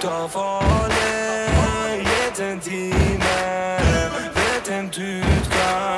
doit voler. Jeden Diener, werden Tütgar.